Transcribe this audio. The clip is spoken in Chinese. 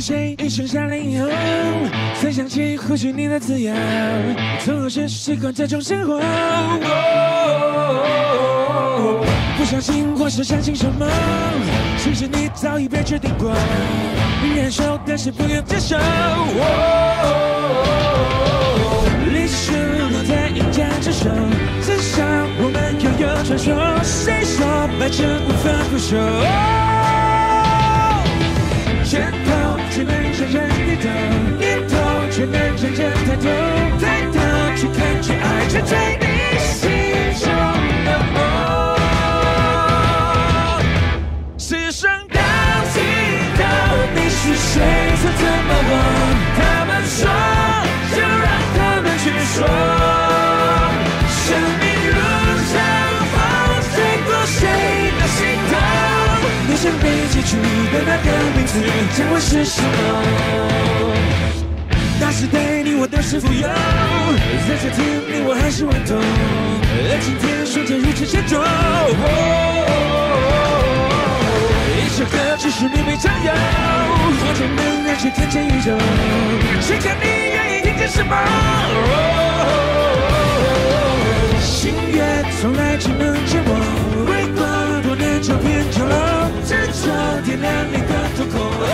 剩下令以后，才想起呼吸你的自由，从何时习惯这种生活？不相信或是相信什么？其实你早已被决定过，忍受但是不愿接受。历史都在一家之首，至少我们拥有传说。谁说白纸无法不朽？却能让人抬头，抬头去看去爱，去追你心中的梦。世上到尽头，你是谁？曾怎么忘？他们说，就让他们去说。生命路上风吹过谁？的心头？你想被记住的那个名字，将会是什么？那是对你我都是富有，在这天你我还是顽童，而今天瞬间如此沉重。一首歌只是你没唱有，或者能让谁看见宇宙？谁叫你愿意听见什么？心愿从来只能借我，微光多年就变旧了，只求点亮你的瞳孔。